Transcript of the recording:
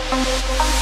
I'm